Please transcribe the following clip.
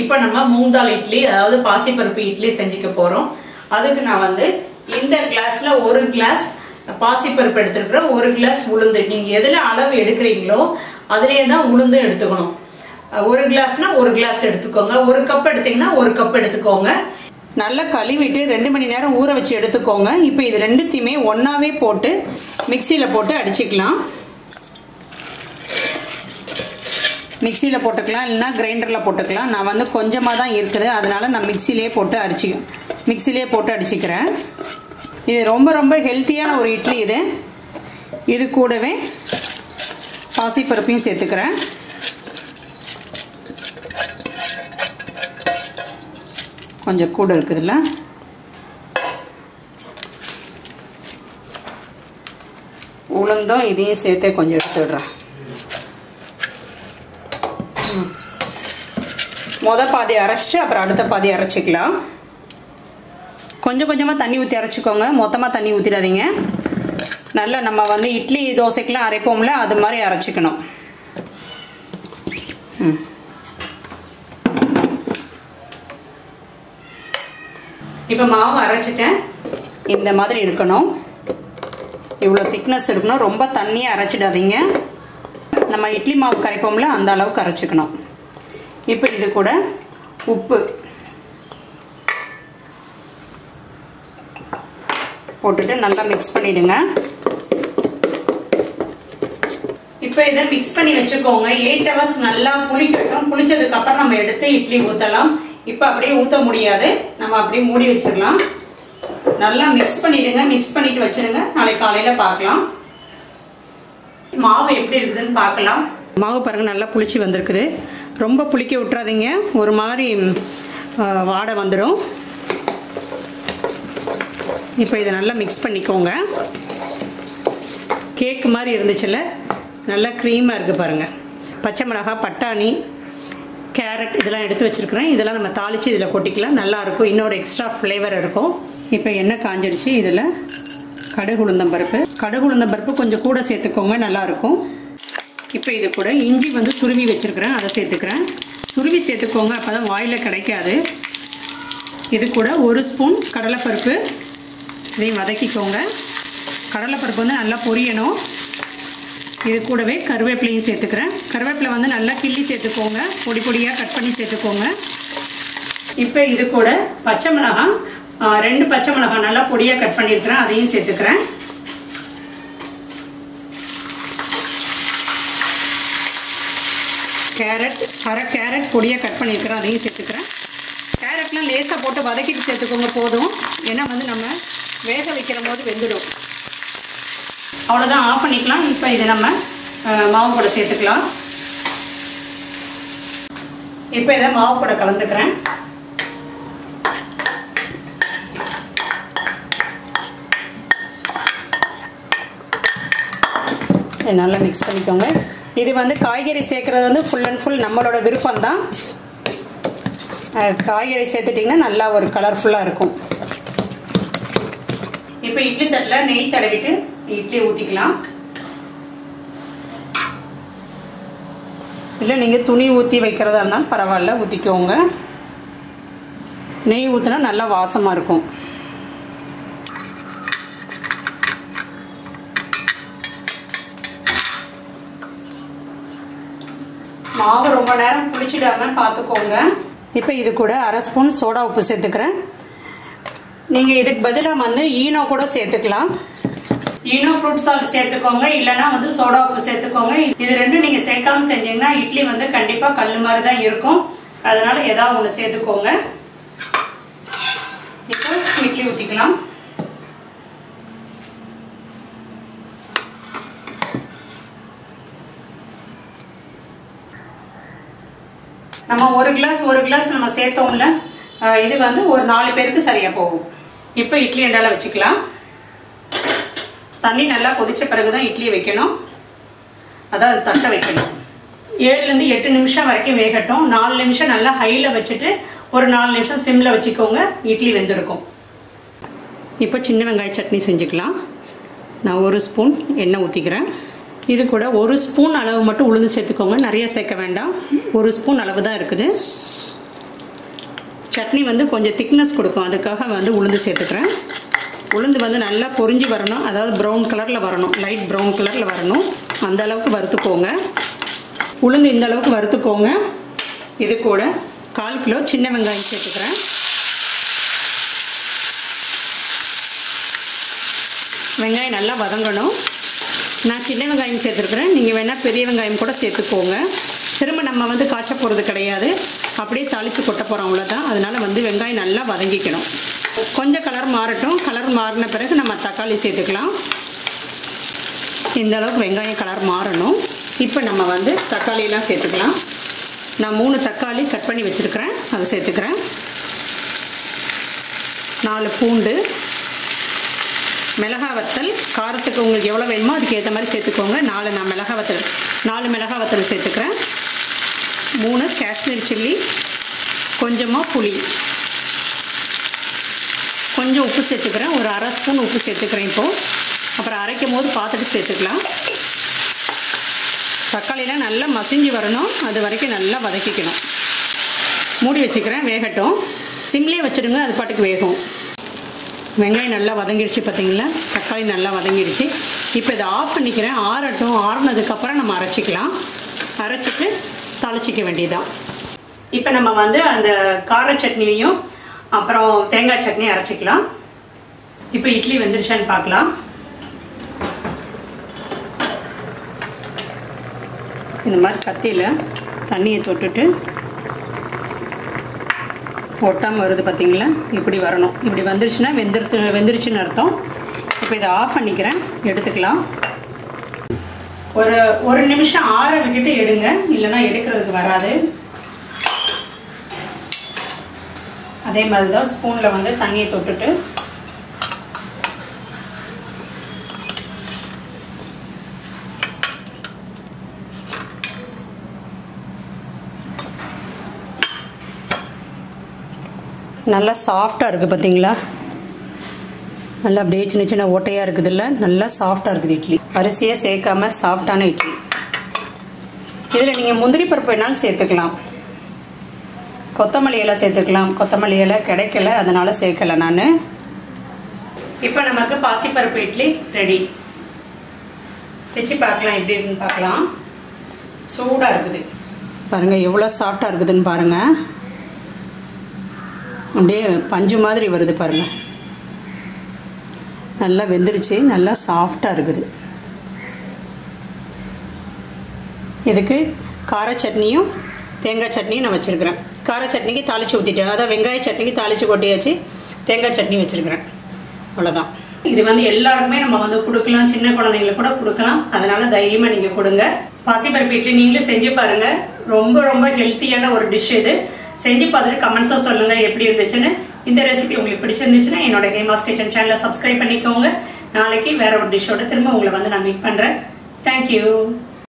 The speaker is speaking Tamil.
இப்போ நம்ம மூங்கால் இட்லி அதாவது பாசிப்பருப்பு இட்லி செஞ்சுக்க போகிறோம் அதுக்கு நான் வந்து இந்த கிளாஸில் ஒரு கிளாஸ் பாசிப்பருப்பு எடுத்துருக்குறேன் ஒரு கிளாஸ் உளுந்து. நீங்கள் எதில் அளவு எடுக்கிறீங்களோ அதுலேயே தான் உளுந்து எடுத்துக்கணும். ஒரு கிளாஸ்னா ஒரு கிளாஸ் எடுத்துக்கோங்க. ஒரு கப் எடுத்தீங்கன்னா ஒரு கப் எடுத்துக்கோங்க. நல்லா கழுவிட்டு ரெண்டு மணி நேரம் ஊற வச்சு எடுத்துக்கோங்க. இப்போ இது ரெண்டுத்தையுமே ஒன்றாவே போட்டு மிக்சியில் போட்டு அடிச்சுக்கலாம். மிக்சியில் போட்டுக்கலாம் இல்லைனா கிரைண்டரில் போட்டுக்கலாம். நான் வந்து கொஞ்சமாக தான் இருக்குது. அதனால் நான் மிக்சிலே போட்டு அடிச்சு மிக்சிலே போட்டு அடிச்சுக்கிறேன். இது ரொம்ப ரொம்ப ஹெல்த்தியான ஒரு இட்லி இது. இது கூடவே பாசிப்பருப்பையும் சேர்த்துக்கிறேன். கொஞ்சம் கூட இருக்குதுல்ல? உளுந்தும் இதையும் சேர்த்தே கொஞ்சம் எடுத்துடுறேன். மொதல் பாதி அரைச்சிட்டு அப்புறம் அடுத்த பாதி அரைச்சிக்கலாம். கொஞ்சம் கொஞ்சமாக தண்ணி ஊற்றி அரைச்சிக்கோங்க. மொத்தமாக தண்ணி ஊற்றிடாதீங்க நல்லா நம்ம வந்து இட்லி தோசைக்கெலாம் அரைப்போம்ல அது மாதிரி அரைச்சிக்கணும். ம். இப்போ மாவு அரைச்சிட்டேன். இந்த மாதிரி இருக்கணும். இவ்வளோ திக்னஸ் இருக்கணும். ரொம்ப தண்ணியாக அரைச்சிடாதீங்க. நம்ம இட்லி மாவு கரைப்போம்ல அந்த அளவுக்கு அரைச்சிக்கணும். இப்போ இது கூட உப்பு போட்டுட்டு நல்லா மிக்ஸ் பண்ணிவிடுங்க இப்போ இதை மிக்ஸ் பண்ணி வச்சுக்கோங்க. எயிட் ஹவர்ஸ் நல்லா புளிக்கட்டும் புளிச்சதுக்கப்புறம் நம்ம எடுத்து இட்லி ஊற்றலாம் இப்போ அப்படியே ஊற்ற முடியாது. நம்ம அப்படியே மூடி வச்சிடலாம். நல்லா மிக்ஸ் பண்ணிவிடுங்க மிக்ஸ் பண்ணிட்டு வச்சுருங்க நாளைக்கு காலையில் பார்க்கலாம். மாவு எப்படி இருக்குதுன்னு பார்க்கலாம். மாவு பாருங்க நல்லா புளிச்சு வந்திருக்குது. ரொம்ப புளிக்க விட்டுறாதீங்க. ஒரு மாதிரி வாடை வந்துடும் இப்போ இதை நல்லா மிக்ஸ் பண்ணிக்கோங்க. கேக்கு மாதிரி இருந்துச்சுல்ல? நல்லா க்ரீமாக இருக்குது பாருங்கள் பச்சை மிளகாய் பட்டாணி கேரட் இதெல்லாம் எடுத்து வச்சுருக்கிறேன். இதெல்லாம் நம்ம தாளித்து இதில் கொட்டிக்கலாம். நல்லாயிருக்கும் இன்னொரு எக்ஸ்ட்ரா ஃப்ளேவர் இருக்கும். இப்போ எண்ணெய் காஞ்சிடுச்சு இதில் கடுகு உளுந்தம்பருப்பு. கடுகு உளுந்தம்பருப்பு கொஞ்சம் கூட சேர்த்துக்கோங்க. நல்லாயிருக்கும் இப்போ இது கூட இஞ்சி வந்து துருவி வச்சுருக்கிறேன் அதை சேர்த்துக்கிறேன். துருவி சேர்த்துக்கோங்க அப்போ தான் வாயில் கிடைக்காது. இது கூட ஒரு ஸ்பூன் கடலைப்பருப்பு. இதையும் வதக்கிக்கோங்க. கடலைப்பருப்பு வந்து நல்லா பொரியணும். இது கூடவே கருவேப்பிலையும் சேர்த்துக்கிறேன். கருவேப்பிலை வந்து நல்லா கிள்ளி சேர்த்துக்கோங்க. பொடி பொடியாக கட் பண்ணி சேர்த்துக்கோங்க. இப்போ இது கூட பச்சை மிளகாய் ரெண்டு பச்சை மிளகாய் நல்லா பொடியாக கட் பண்ணியிருக்கிறேன் அதையும் சேர்த்துக்கிறேன். கேரட் அரை கேரட் பொடியாக கட் பண்ணியிருக்கிறேன் அதையும் சேர்த்துக்கிறேன். கேரட்லாம் லேசாக போட்டு வதக்கிட்டு சேர்த்துக்கோங்க போதும். ஏன்னா வந்து நம்ம வேக வைக்கிற போது வெந்துடும். அவ்வளோதான் ஆஃப் பண்ணிக்கலாம். இப்போ இதை நம்ம மாவு கூட சேர்த்துக்கலாம். இப்போ இதை மாவு கூட கலந்துக்கிறேன். நல்லா மிக்ஸ் பண்ணிக்கோங்க. இது வந்து காய்கறி சேர்க்குறது வந்து ஃபுல் அண்ட் ஃபுல் நம்மளோட விருப்பம் தான் காய்கறி சேர்த்துட்டிங்கன்னா நல்லா ஒரு கலர்ஃபுல்லாக இருக்கும். இப்போ இட்லி தட்டில் நெய் தடவிட்டு இட்லி ஊற்றிக்கலாம் இல்லை நீங்கள் துணி ஊற்றி வைக்கிறதா இருந்தாலும் பரவாயில்ல ஊற்றிக்கோங்க நெய் ஊற்றினா நல்லா வாசமாக இருக்கும். மாவு ரொம்ப நேரம் புளிச்சிடாம பார்த்துக்கோங்க இப்போ இது கூட அரை ஸ்பூன் சோடா உப்பு சேர்த்துக்கிறேன். நீங்கள் இதுக்கு பதிலாக வந்து ஈனோ கூட சேர்த்துக்கலாம். ஈனோ ஃப்ரூட் சால்ட் சேர்த்துக்கோங்க இல்லைனா வந்து சோடா உப்பு சேர்த்துக்கோங்க. இது ரெண்டும் நீங்கள் சேர்க்காம செஞ்சீங்கன்னா இட்லி வந்து கண்டிப்பாக கல் மாதிரி தான் இருக்கும். அதனால ஏதாவது ஒன்று சேர்த்துக்கோங்க. இப்போ இட்லி ஊற்றிக்கலாம் நம்ம ஒரு கிளாஸ் ஒரு கிளாஸ் நம்ம சேர்த்தோம்ல இது வந்து ஒரு நாலு பேருக்கு சரியாக போகும். இப்போ இட்லி எண்டால வச்சுக்கலாம். தண்ணி நல்லா கொதிச்ச பிறகு தான் இட்லி வைக்கணும் அதாவது தட்டை வைக்கணும். ஏழுலேருந்து எட்டு நிமிஷம் வரைக்கும் வேகட்டும். நாலு நிமிஷம் நல்லா ஹையில் வச்சுட்டு ஒரு நாலு நிமிஷம் சிம்மில் வச்சுக்கோங்க இட்லி வெந்திருக்கும். இப்போ சின்ன வெங்காய சட்னி செஞ்சுக்கலாம். நான் ஒரு ஸ்பூன் எண்ணெய் ஊற்றிக்கிறேன் இது கூட ஒரு ஸ்பூன் அளவு மட்டும் உளுந்து சேர்த்துக்கோங்க. நிறைய சேர்க்க வேண்டாம். ஒரு ஸ்பூன் அளவு தான் இருக்குது. சட்னி வந்து கொஞ்சம் திக்னஸ் கொடுக்கும். அதுக்காக வந்து உளுந்து சேர்த்துக்கிறேன். உளுந்து வந்து நல்லா பொரிஞ்சு வரணும். அதாவது ப்ரௌன் கலரில் வரணும். லைட் ப்ரௌன் கலரில் வரணும். அந்த அளவுக்கு வறுத்துக்கோங்க. உளுந்து இந்த அளவுக்கு வறுத்துக்கோங்க. இது கூட கால் கிலோ சின்ன வெங்காயம் சேர்த்துக்கிறேன். வெங்காயம் நல்லா வதங்கணும். நான் சின்ன வெங்காயம் சேர்த்துருக்குறேன். நீங்கள் வேணால் பெரிய வெங்காயம் கூட சேர்த்துக்கோங்க. திரும்ப நம்ம வந்து காய்ச்ச போகிறது கிடையாது. அப்படியே தாளித்து கொட்ட போகிறோம் அவ்வளோதான் அதனால் வந்து வெங்காயம் நல்லா வதங்கிக்கணும். கொஞ்சம் கலர் மாறட்டும். கலர் மாறின பிறகு நம்ம தக்காளி சேர்த்துக்கலாம். இந்த அளவுக்கு வெங்காயம் கலர் மாறணும். இப்போ நம்ம வந்து தக்காளியெல்லாம் சேர்த்துக்கலாம். நான் மூணு தக்காளி கட் பண்ணி வச்சுருக்கிறேன். அதை சேர்த்துக்கிறேன். நாலு பூண்டு. மிளகா வத்தல் காரத்துக்கு உங்களுக்கு எவ்வளோ வேணுமோ அதுக்கு ஏற்ற மாதிரி சேர்த்துக்கோங்க. நாலு நான் மிளகா வத்தல் நாலு மிளகா வத்தல் சேர்த்துக்கிறேன். மூணு காஷ்மீர் சில்லி கொஞ்சமாக புளி. கொஞ்சம் உப்பு சேர்த்துக்கிறேன். ஒரு அரை ஸ்பூன் உப்பு சேர்த்துக்கிறேன் இப்போது அப்புறம் அரைக்கும் போது பார்த்துட்டு சேர்த்துக்கலாம். தக்காளிலாம் நல்லா மசிஞ்சு வரணும். அது வரைக்கும் நல்லா வதக்கிக்கணும். மூடி வச்சுக்கிறேன். வேகட்டும். சிம்லேயே வச்சுடுங்க. அது பாட்டுக்கு வேகும். வெங்காயம் நல்லா வதங்கிடுச்சு பார்த்தீங்களா? தக்காளி நல்லா வதங்கிடுச்சு. இப்போ இதை ஆஃப் பண்ணிக்கிறேன். ஆறட்டும் ஆறுனதுக்கப்புறம் நம்ம அரைச்சிக்கலாம். அரைச்சிட்டு தாளிச்சிக்க வேண்டியதுதான். இப்போ நம்ம வந்து அந்த கார சட்னியையும் அப்புறம் தேங்காய் சட்னி அரைச்சிக்கலாம். இப்போ இட்லி வெந்துருச்சான்னு பார்க்கலாம். இந்த மாதிரி கத்தியில் தண்ணியை தொட்டுட்டு ஒட்டாமல் வருது பார்த்தீங்களா இப்படி வரணும். இப்படி வந்துருச்சுன்னா வெந்துருத்து வெந்துருச்சுன்னு அர்த்தம். இப்போ இதை ஆஃப் பண்ணிக்கிறேன். எடுத்துக்கலாம். ஒரு ஒரு நிமிஷம் ஆற விட்டுட்டு எடுங்க. இல்லைன்னா எடுக்கிறதுக்கு வராது. அதே மாதிரி தான் ஸ்பூனில் வந்து தண்ணியை தொட்டுட்டு நல்லா சாஃப்டாக இருக்குது பார்த்தீங்களா நல்லா அப்படியே சின்ன சின்ன ஓட்டையாக இருக்குதுல்ல? நல்லா சாஃப்டாக இருக்குது இட்லி. அரிசியே சேர்க்காம சாஃப்டான இட்லி. இதில் நீங்கள் முந்திரி பருப்பு வேணாலும் சேர்த்துக்கலாம். கொத்தமல்லி இலை சேர்த்துக்கலாம். கொத்தமல்லி இலை கிடைக்கல அதனால் சேர்க்கல நான். இப்போ நமக்கு பாசிப்பருப்பு இட்லி ரெடி வச்சு பார்க்கலாம் எப்படி இருக்குன்னு பார்க்கலாம். சூடாக இருக்குது. பாருங்கள் எவ்வளோ சாஃப்டாக இருக்குதுன்னு பாருங்கள் அப்படியே பஞ்சு மாதிரி வருது பாருங்கள் நல்லா வெந்துருச்சு நல்லா சாஃப்டாக இருக்குது. இதுக்கு கார சட்னியும் தேங்காய் சட்னியும் நான் வச்சுருக்கிறேன். கார சட்னிக்கு தாளித்து ஊற்றிட்டேன் அதான் வெங்காய சட்னிக்கு தாளித்து கொட்டியாச்சு தேங்காய் சட்னி வச்சுருக்கிறேன். அவ்வளோதான் இது வந்து எல்லாருக்குமே நம்ம வந்து கொடுக்கலாம். சின்ன குழந்தைங்களுக்கு கூட கொடுக்கலாம். அதனால தைரியமாக நீங்கள் கொடுங்க. பாசிப்பருப்பு இட்லி நீங்களும் செஞ்சு பாருங்கள் ரொம்ப ரொம்ப ஹெல்த்தியான ஒரு டிஷ் இது. செஞ்சு பார்த்துட்டு கமெண்ட்ஸாக சொல்லுங்கள் எப்படி இருந்துச்சுன்னு. இந்த ரெசிபி உங்களுக்கு பிடிச்சிருந்துச்சுன்னா என்னோட ஹேமாஸ் கிச்சன் சேனலை சப்ஸ்கிரைப் பண்ணிக்கோங்க. நாளைக்கு வேற ஒரு டிஷ்ஷோட திரும்ப உங்களை வந்து நான் மீட் பண்ணுறேன் தேங்க்யூ